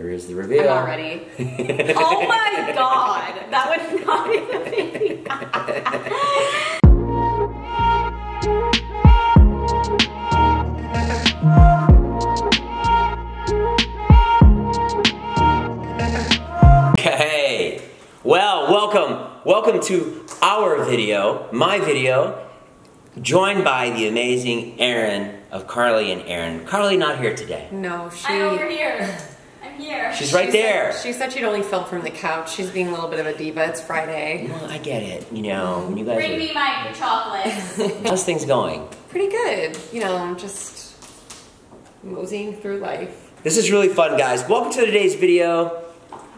There is the reveal. I'm not ready. oh my god! That would not be the baby. Hey, well, welcome, welcome to our video, my video, joined by the amazing Erin of Carly and Erin. Carly not here today. No, she. I'm over here. I'm here. She's right she there. Said, she said she'd only film from the couch. She's being a little bit of a diva. It's Friday. Well, I get it. You know, when you guys Bring are, me my chocolates. how's things going? Pretty good. You know, just moseying through life. This is really fun, guys. Welcome to today's video.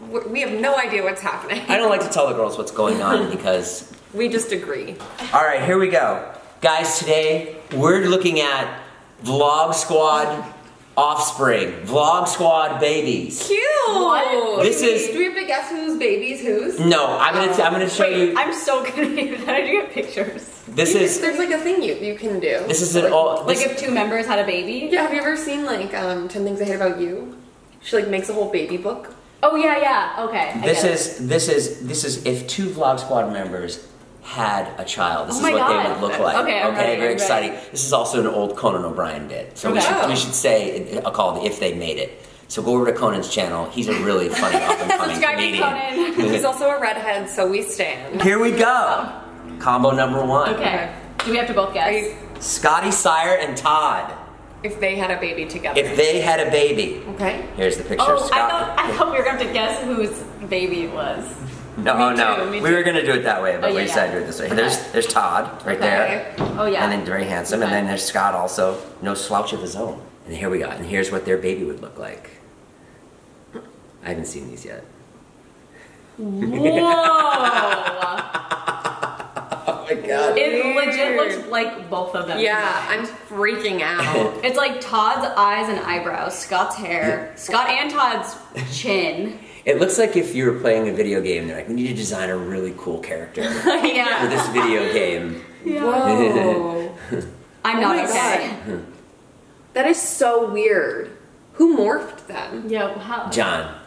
We- We have no idea what's happening. I don't like to tell the girls what's going on because We just agree. All right, here we go. Guys, today we're looking at Vlog Squad offspring, Vlog Squad babies. Cute. What? This is- Do we have to guess whose baby's whose? No, I'm gonna t- I'm gonna show Wait, you. I'm so confused. How did you get pictures? This is There's like a thing you you can do. this is an all. Like This, if two members had a baby? Yeah. Have you ever seen like um, Ten Things I Hate About You? She like makes a whole baby book. Oh yeah, yeah. Okay. This is it. is this is this is if two Vlog Squad members had a child. This Oh is my what they would look like. Okay, I'm ready, very I'm exciting. ready. This is also an old Conan O'Brien bit, so we should we Oh. should say uh, a call if they made it. So go over to Conan's channel. He's a really funny up and coming comedian. Conan. He's also a redhead, so we stand. Here we go. Combo number one. Okay. Do we have to both guess? You- Scotty Sire and Todd. If they had a baby together. If they had a baby. okay. Here's the picture Oh, of I thought I thought we were going to have to guess whose baby it was. No, Me no. too, me we too. were gonna do it that way, but Oh, we decided yeah. to do it this way. Okay. There's there's Todd right there. Oh yeah. And then very handsome. And then there's Scott also. No slouch of his own. And here we go. And here's what their baby would look like. I haven't seen these yet. Whoa! Oh my god. it legit looks like both of them. Yeah, I'm freaking out. It's like Todd's eyes and eyebrows, Scott's hair, Scott and Todd's chin. It looks like if you were playing a video game, they're like, we need to design a really cool character for this video game. Whoa. I'm Oh not my okay. that is so weird. Who morphed them? Yeah, how? John.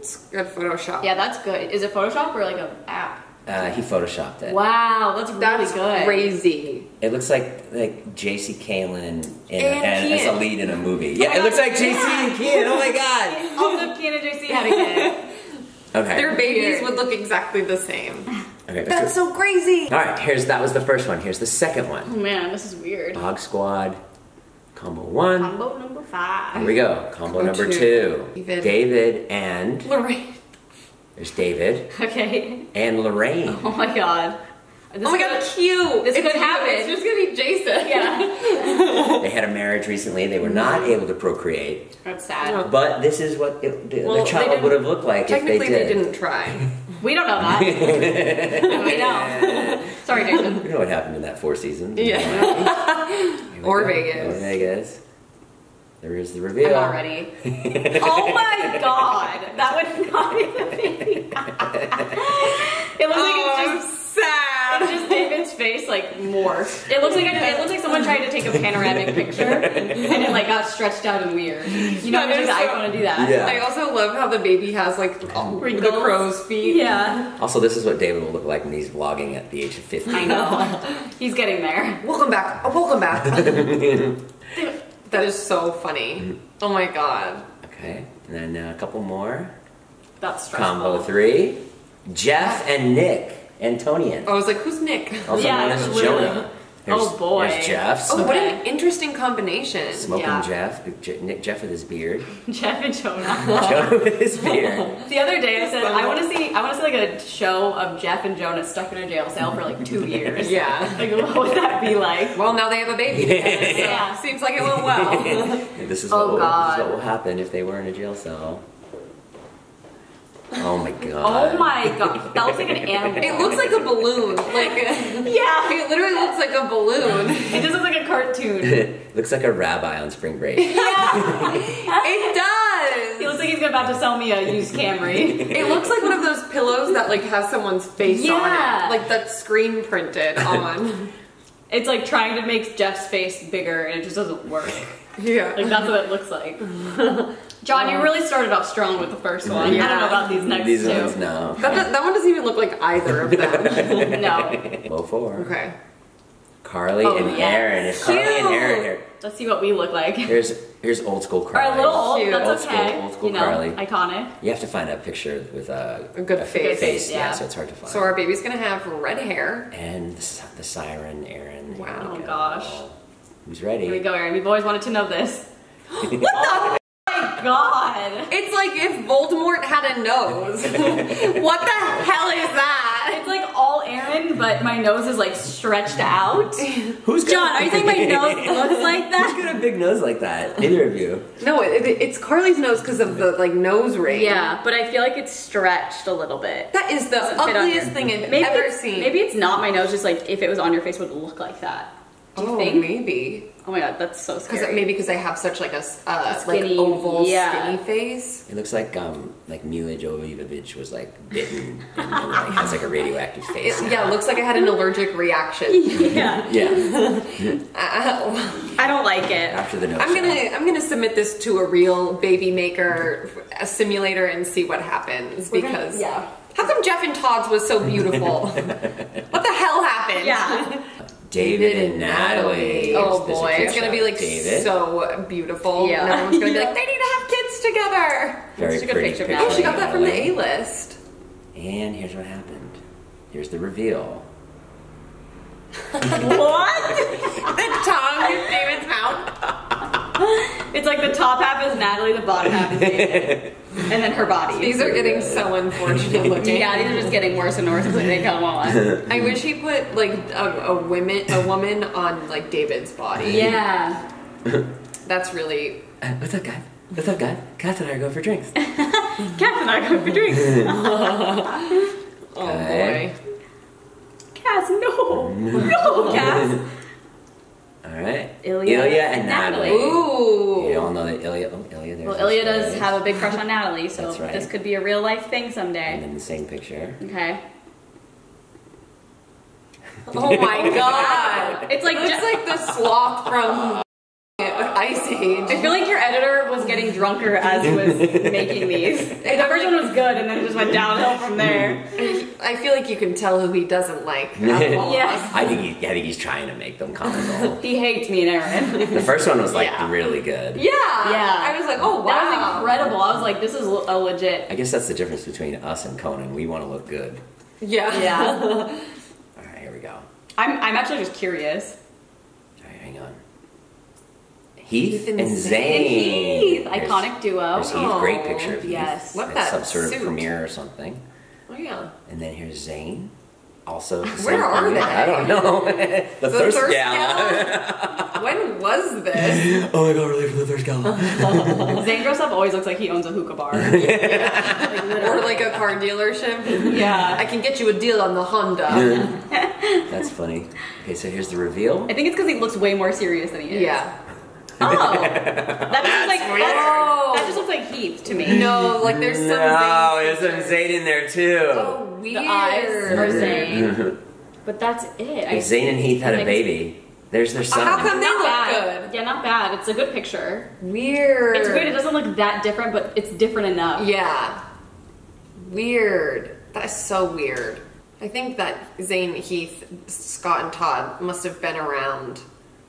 It's good Photoshop. Yeah, that's good. Is it Photoshop or like an app? Uh, he photoshopped it. Wow, that's really That's good. crazy. It looks like like J.C. Caylen And and as a lead in a movie. my Yeah, it looks like J.C. yeah. and Kean. Oh my god. Also, Keanu and JC had a kid. Okay. Their babies Weird. would look exactly the same. okay. That's so crazy. All right. Here's that was the first one. Here's the second one. Oh man, this is weird. Dog Squad, combo one. Combo number five. Here we go. Combo Combo number two. two. David. David and Lorraine. There's David Okay. and Lorraine. Oh my god. This Oh my god, cute. this It's could you. happen. It's just gonna be Jason. Yeah. They had a marriage recently. They were not able to procreate, That's sad. But this is what it, the, Well, the child would have looked like if they Technically, did. they didn't try. We don't know that. we know. Sorry, Jason. You know what happened in that Four Seasons? Yeah. Or go. Vegas. Or Vegas. There is the reveal. I'm not ready. Oh my god, that would not be the baby. it looks like it's Oh, just. sad. It's just David's face like morphed. It looks like a, it looks like someone tried to take a panoramic picture and it like got stretched out and weird. You know, That use the is so- iPhone to do that. Yeah. I also love how the baby has like all the crow's feet. Yeah, Also, this is what David will look like when he's vlogging at the age of 50. I know. He's getting there. Welcome back. Oh, welcome back. that is so funny. Oh my god. Okay, and then uh, a couple more. That's stressful. Combo three. Jeff and Nick Antonyan. I was like, who's Nick? Also Yeah, known as literally. Jonah. Oh, boy. There's Jeff. Oh, what an interesting combination. smoking Yeah. Jeff. Je- Nick Jeff with his beard. Jeff and Jonah. Jonah with his beard. The other day I said I want to see I want to see like a show of Jeff and Jonah stuck in a jail cell for like two years. Yeah. Like what would that be like? Well, now they have a baby. together, so Yeah. Seems like it went well. this is, Oh, what, will- this God. is what will happen if they were in a jail cell. Oh my god. Oh my god, that looks like an animal. It looks like a balloon. Like, yeah. it literally looks like a balloon. It just looks like a cartoon. It looks like a rabbi on spring break. Yeah. It does. He looks like he's about to sell me a used Camry. It looks like one of those pillows that like has someone's face on it, like that's screen printed on. It's like trying to make Jeff's face bigger and it just doesn't work. yeah. Like that's what it looks like. John, you uh, really started off strong with the first one. I don't know about these next These two. ones, no. That, that, that one doesn't even look like either of them. No. Low four. okay. Carly Oh, and yeah. Erin. It's Carly and Erin here. Let's see what we look like. Here's here's old school Or Carly. a little old, that's Old school- okay. old school you know, Carly. iconic. You have to find a picture with a, A good face. face. Yeah. yeah. so it's hard to find. So our baby's gonna have red hair. and the, si- the siren, Erin. Wow. Oh, go. gosh. Who's ready? Here we go, Erin. We've always wanted to know this. oh my god. It's like if Voldemort had a nose. what the hell is that? It's like all Erin, but my nose is like stretched out. Who's John, are you saying my nose looks like Who's that? got a big nose like that? Neither of you. No, it, it- it's Carly's nose because of the like nose ring. Yeah, but I feel like it's stretched a little bit. That is the Doesn't fit on ugliest thing I've Maybe ever seen. maybe it's not my nose. Just like if it was on your face, would look like that. Do you oh, think? maybe. Oh my god, that's so scary. Because scary. maybe because I have such like a, uh, Skinny- like oval yeah. skinny face. It looks like um like Milla Jovovich was like bitten and like, has like a radioactive face. It, yeah, it looks like I had an allergic reaction. yeah, Yeah. I don't like it. After the nose. I'm gonna I'm gonna submit this to a real baby maker a simulator and see what happens We're gonna- because yeah. how come Jeff and Todd's was so beautiful? what the hell happened? Yeah. David and Natalie. Oh There's boy, it's gonna be like David. so beautiful. Yeah. And everyone's gonna be like, they need to have kids together. Very It's a good pretty picture of picture. Oh, she got that from the A list. And here's what happened. Here's the reveal. what? The tongue in David's mouth. It's like the top half is Natalie, the bottom half is David, and then her body. These are getting so unfortunate looking. yeah, these are just getting worse and worse as they come on. I wish he put like a, a women a woman on like David's body. Yeah. That's really Uh, what's up, guys? What's up, guys? Kath and I are going for drinks. Cass and I go for drinks. oh boy. Cass, no, no, Cass. All right. Ilya and and Natalie. Natalie. Ooh. You all know that Ilya. Oh, Ilya. There's Well, Ilya does face. have a big crush on Natalie, so That's right. this could be a real life thing someday. And someday. then the same picture. Okay. Oh my god. It's like Looks ju- like the sloth from Ice Age. I feel like your editor was getting drunker as he was making these. The first one was good, and then it just went downhill from there. I feel like you can tell who he doesn't like. out of all of Yeah. us. I think he, I think he's trying to make them comical. He hates me and Erin. the first one was like Yeah. really good. Yeah. Yeah. I was like, oh wow. That was incredible. I was like, this is a legit. I guess that's the difference between us and Conan. We want to look good. Yeah. Yeah. All right, here we go. I'm, I'm actually just curious. Right, hang on. Heath, Heath and and Zane. Zane. Heath, There's- iconic duo. There's Heath, great oh, picture of Heath. yes. Love that some sort suit. of premiere or something. Oh yeah. And then here's Zane. Also, Where are premiere. they? I don't know. the, The thirst, Thirst gala. When was this? oh my god, we're late for the thirst gala. Zane dress up always looks like he owns a hookah bar. like, or like a car dealership? Yeah, I can get you a deal on the Honda. That's funny. Okay, so here's the reveal. I think it's because he looks way more serious than he is. Yeah. Oh. That just looks like weird. that's- that just looks like Heath to me. No, like there's some. no, Zane there's some features. Zane in there too. Oh, weird. The eyes are mm-hmm. Zane. But that's it. I- If Zane and Heath had a Makes- baby. There's their son. How come they Not look bad. good? Yeah, not bad. It's a good picture. Weird. It's weird. It doesn't look that different, but it's different enough. Yeah. Weird. That is so weird. I think that Zane, Heath, Scott, and Todd must have been around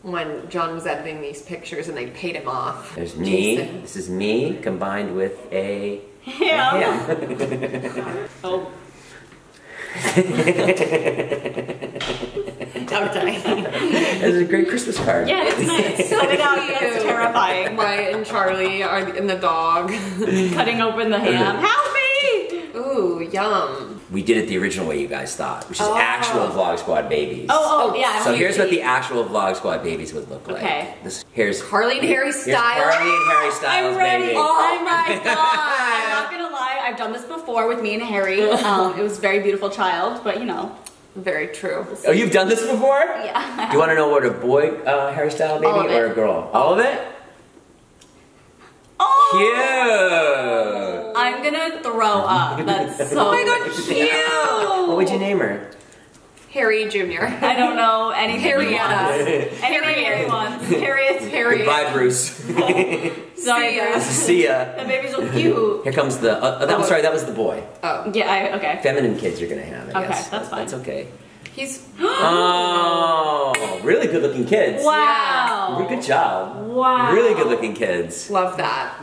when John was editing these pictures and they paid him off. There's me. Jason. This is me combined with a Yeah. him. Oh. Okay. This is a great Christmas card. Yeah, it's nice. Cut it out. cute. It's terrifying. Wyatt and Charlie are and the dog. Cutting open the ham. Help me! Ooh, yum. We did it the original way you guys thought, which is Oh. actual Vlog Squad babies. Oh, oh, yeah. So here's what the actual Vlog Squad babies would look like. Okay. This, here's Carly and Harry Styles. Carly and Harry Styles I'm ready. baby. Oh my god! I'm not gonna lie. I've done this before with me and Harry. Um, it was very beautiful child, but you know. Very true. Oh, you've done this before? Yeah. Do you want to know what a boy uh, Harry Styles baby or a girl? All of it? Oh! Cute. I'm gonna throw up. That's so. Oh my god, cute! What would you name her? Harry Jr. I don't know anything. he Harrietta. wants. Anything Harry wants. Harriet. Harry. Goodbye, Bruce. Sorry, See ya. Bruce. See ya. The baby's so cute. Here comes the. Uh, uh, I'm sorry, that was the boy. Oh, Yeah. I, okay. Feminine kids you're gonna have. I Okay, guess. that's fine. That's okay. He's Oh, really good looking kids. Wow. Good job. Wow. Really good looking kids. love that.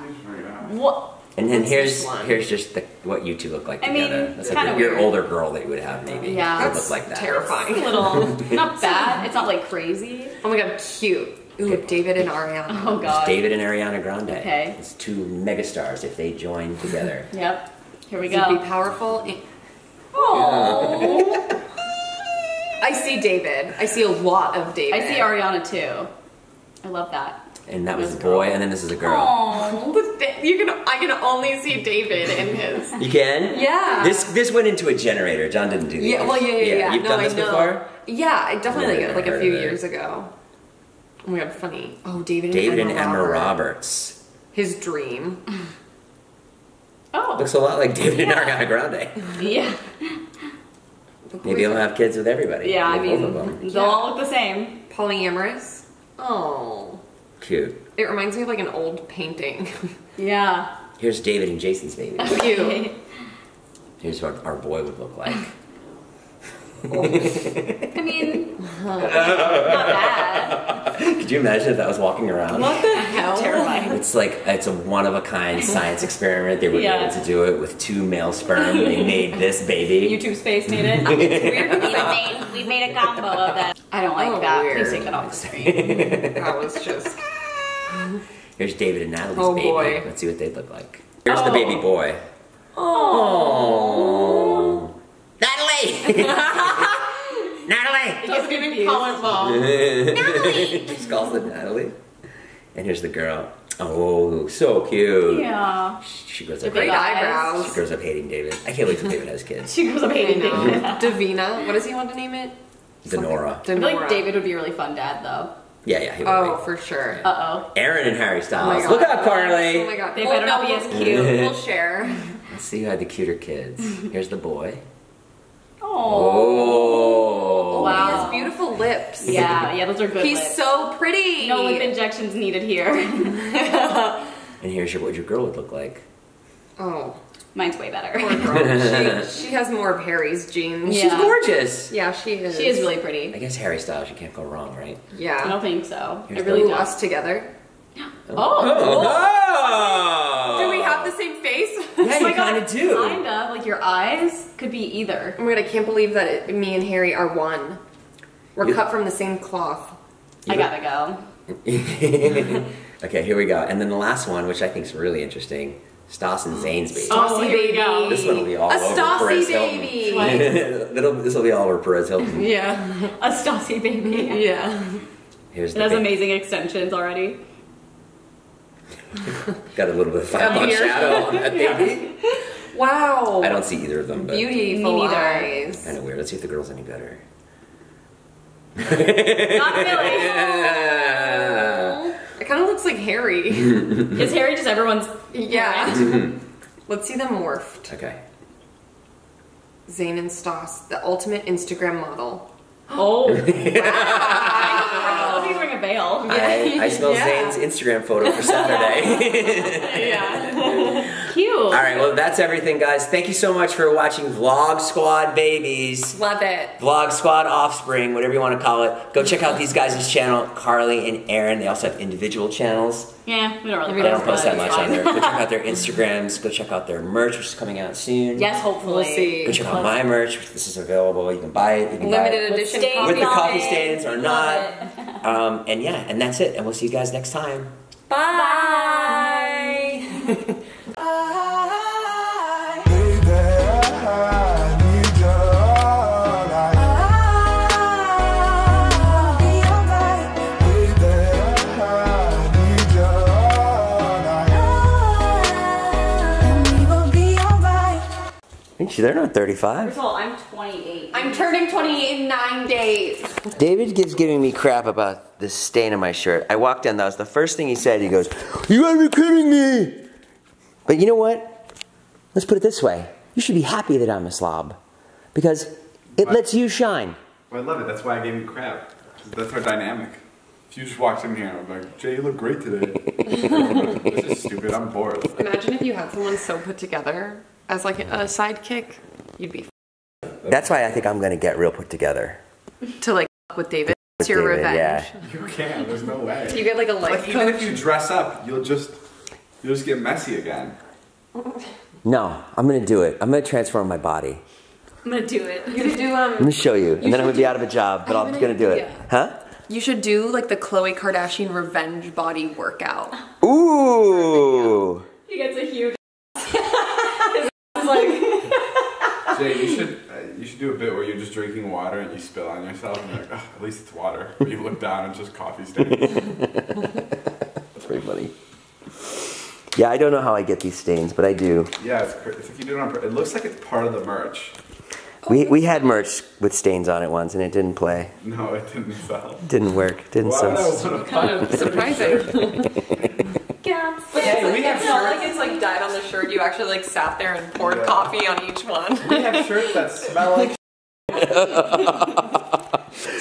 What? And then here's here's just the, what you two look like I mean, together. That's it's like kinda your older girl that you would have maybe. Yeah. would That's look like that. A terrifying. little. not bad. It's not like crazy. Oh my god, cute. Ooh, David and Ariana. Oh It's god. David and Ariana Grande. Okay. It's two megastars if they join together. Yep. Here we Would be go. powerful. Oh. I see David. I see a lot of David. I see Ariana too. I love that. And that was This the girl. boy, and then this is a girl. Oh. You can. I can only see David in his. You can? Yeah. This this went into a generator. John didn't do these. Yeah. Well, yeah, yeah, yeah. You've no, done I this know. before? Yeah, I definitely Never like, like a few years ago. Oh my god, funny. Oh, David. David and and Emma, Emma Roberts. Roberts. His dream. Oh. Looks a lot like David and Ariana Grande. Yeah. Maybe he'll have kids with everybody. Yeah. I mean, both of them. they'll all look the same. polyamorous. Oh, Cute. it reminds me of like an old painting. Yeah. Here's David and Jason's baby. Cute. Here's what our boy would look like. I mean, not bad. Could you imagine if that was walking around? What the hell? Terrifying. It's like it's a one of a kind science experiment. They were Yeah. able to do it with two male sperm. They made this baby. YouTube space made it. Weird. we, made, we made a combo of that. I don't like Oh, that. weird. Please take it off the screen. that was just. Here's David and Natalie's Oh, baby. boy. Let's see what they look like. Here's the Oh. baby boy. Oh, Natalie! Natalie! Just giving confused. color she calls it Natalie. And here's the girl. Oh, so cute. Yeah. She grows The up. big Great Hating, eyebrows. she grows up hating David. I can't wait till David has kids. She grows up hating David. Davina. What does he want to name it? Denora. I feel like David would be a really fun dad, though. Yeah, yeah. He would Oh, be. for sure. Uh oh. Erin and Harry Oh Styles. God. Look out, Carly. Oh my god. They Well, better not be as cute. We'll share. Let's see who had the cuter kids. Here's the boy. Oh. Oh. Wow. He has beautiful lips. Yeah, yeah, those are good. He's lips. so pretty. no lip injections needed here. And here's your, what your girl would look like. Oh, Mine's way better. poor girl. she, she has more of Harry's genes. Yeah. She's gorgeous. Yeah, she is. She is really pretty. I guess Harry Styles, you can't go wrong, right? Yeah. I don't think so. Here's I really Ooh, don't. us together. Oh. Oh. Do we have the same face? Yeah, Oh you my God, kind of do. Kind of. Like your eyes could be either. Oh my god, I can't believe that it, me and Harry are one. We're You- cut from the same cloth. I gotta go. okay, here we go. And then the last one, which I think is really interesting, Stas and Zane's baby. Oh, Stassi here we baby. go. This one will be all A over Stassi Perez baby. Hilton. It'll- this will be all over Perez Hilton. Yeah. A Stassi baby. Yeah. Here's It has baby. amazing extensions already. Got a little bit of five buck shadow on that baby. Wow. I don't see either of them, but Beautiful Me neither. eyes. kind of weird. Let's see if the girl's any better. Not really. It kind of looks like Harry. Is Harry just everyone's? yeah. Let's see them morphed. Okay. Zane and Stas, the ultimate Instagram model. Oh. wow. I, I smell Yeah. Zane's Instagram photo for Saturday. Yeah. Cute. All right, well, that's everything, guys. Thank you so much for watching Vlog Squad Babies. Love it. Vlog Squad Offspring, whatever you want to call it. Go check out these guys' channel, Carly and Erin. They also have individual channels. Yeah, we don't really. We They don't don't post that much really. on there. Go check out their Instagrams. Go check out their merch, which is coming out soon. Yes, hopefully. We'll see. Go check out my merch. which This is available. You can buy it. You can buy Limited it With edition stains with the coffee it. stains or not. Um, and yeah, and that's it. And we'll see you guys next time. Bye. They're not 35. First of all, I'm 28. I'm turning 28 in nine days. David keeps giving me crap about the stain on my shirt. I walked in, that was the first thing he said. He goes, You gotta be kidding me! But you know what? Let's put it this way you should be happy that I'm a slob because it lets you shine. Well, I love it. That's why I gave you crap. That's our dynamic. If you just walked in here and I'm like, Jay, you look great today. this is stupid. I'm bored. Imagine if you had someone so put together as like a sidekick. You'd be That's why I think I'm gonna get real put together. to like with David. It's your David, revenge. yeah. You can't. There's no way. You get like a life Like even if you dress up, you'll just you'll just get messy again. No, I'm gonna do it. I'm gonna transform my body. I'm gonna do it. You could do um. I'm gonna show you, and then I'm gonna be out of a job, but I I'm have an gonna do it. idea. Huh? You should do like the Khloe Kardashian revenge body workout. Ooh. He gets a huge. It's like Jay, you should uh, you should do a bit where you're just drinking water and you spill on yourself and you're like, oh, at least it's water. But you look down and it's just coffee stains. That's pretty funny. Yeah, I don't know how I get these stains, but I do. yeah, it's, it's like you do it on. It looks like it's part of the merch. We we had merch with stains on it once, and it didn't play. No, it didn't sell. Didn't work. Didn't Why would I sell. wanna Kind of surprising. Yeah. But Hey, it's, like, we have it's not like it's like dyed on the shirt. You actually like sat there and poured Yeah. coffee on each one. We have shirts that smell like.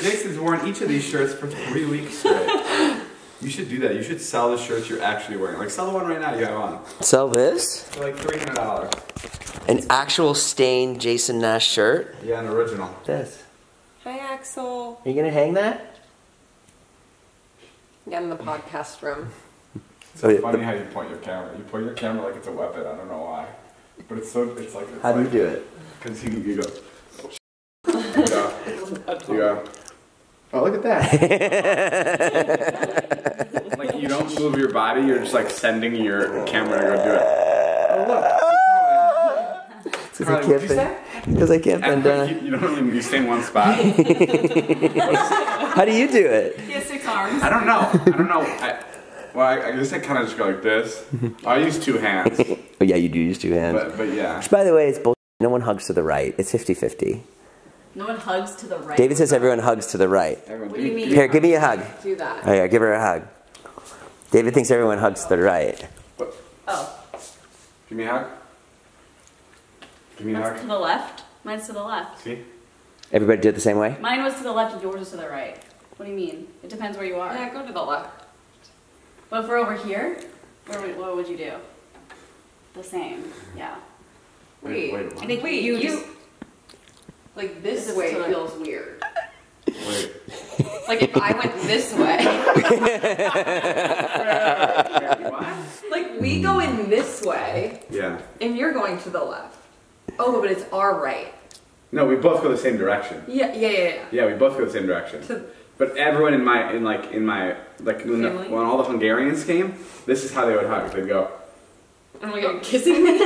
Jason's worn each of these shirts for three weeks straight. You should do that. You should sell the shirts you're actually wearing. Like sell the one right now you have on Sell this? for like three hundred dollars. An actual stained Jason Nash shirt? Yeah, an original. This. Hi, Axel. Are you gonna hang that? Get in the podcast room. It's yeah, funny the- how you point your camera. You point your camera like it's a weapon. I don't know why, but it's so. It's like. It's How do you do it? Because you, you go. Oh, sh- you go. Oh, look at that. like you don't move your body. You're just like sending your camera to go do it. Oh look. Because I can't what'd bend. Because I can't bend And, down. you, you don't really you stay in one spot. How do you do it? He has six arms. I don't know. I don't know. I, well, I, I guess I kind of just go like this. Mm-hmm. I use two hands, Oh yeah, you do use two hands. but but yeah. Which, by the way, it's bull. No one hugs to the right. It's 50-50. No one hugs to the right. David says everyone hugs to the right. Everyone, What do you mean? Here, give me a hug. Do that. Oh yeah, give her a hug. David thinks everyone hugs to the right. What? Oh, Give me a hug. Give me a mine's to the left. Mine's to the left. See? Everybody did it the same way? Mine was to the left and yours was to the right. What do you mean? It depends where you are. Yeah, go to the left. But if we're over here, where would, what would you do? The same. Yeah. Wait, wait, wait I think Wait, you, you- just Like this This is way to the- feels weird. Wait. Like if I went this way, what? like we go in this way, Yeah. and you're going to the left. Oh, but it's our right. No, we both go the same direction. Yeah, yeah, yeah. yeah. Yeah, we both go the same direction. To- But everyone in my in like in my like when, the, when all the Hungarians came, this is how they would hug. They'd go, Oh my god, kissing me?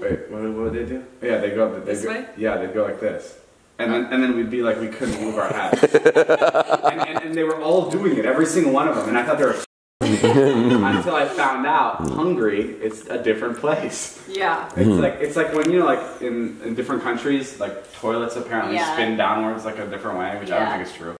wait, what, what would they do? Yeah, they go. They This go, way? Yeah, they'd go like this. And then, and then we'd be like, we couldn't move our heads. and, and, and they were all doing it, every single one of them. And I thought they were until I found out Hungary, it's a different place. yeah. It's hmm. like it's like when you know, like in, in different countries, like toilets apparently Yeah. spin downwards like a different way, which I don't think is true.